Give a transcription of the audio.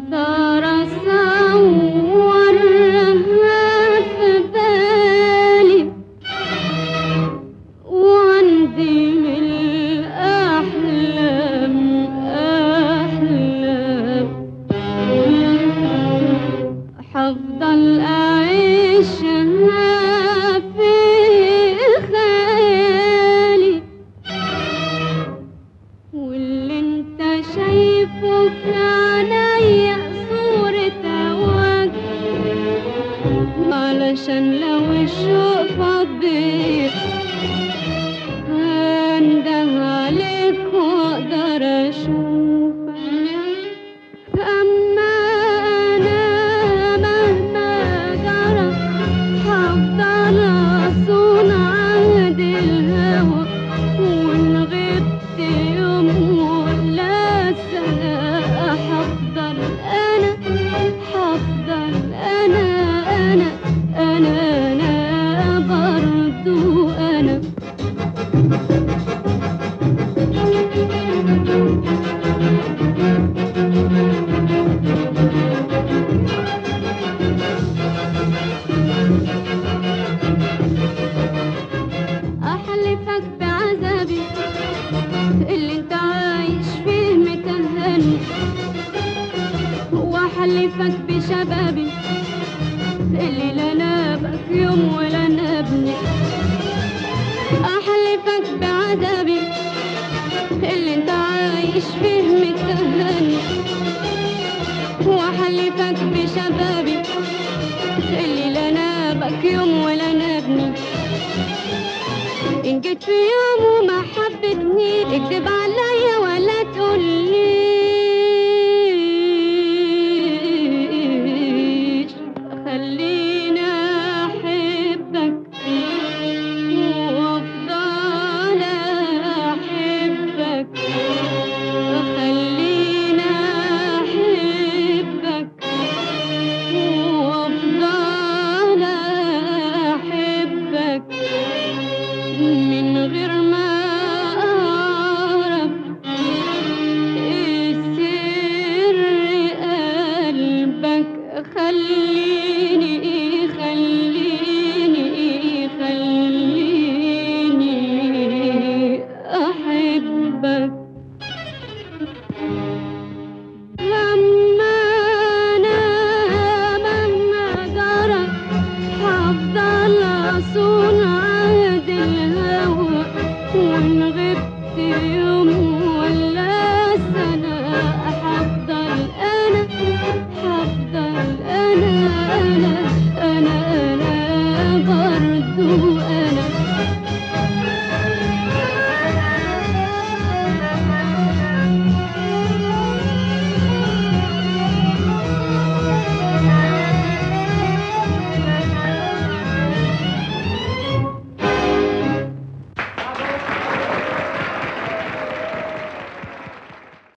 No. ضيق صورة وجه علشان لو الشوق فضيت ألفك بشبابي. اللي لا نابك يوم ولا نابني أحلفك بعذابي. اللي انت عايش فيه متهاني وأحلفك بشبابي. اللي لا نابك يوم ولا نابني إن جيت في يوم وما حبتني اكتب على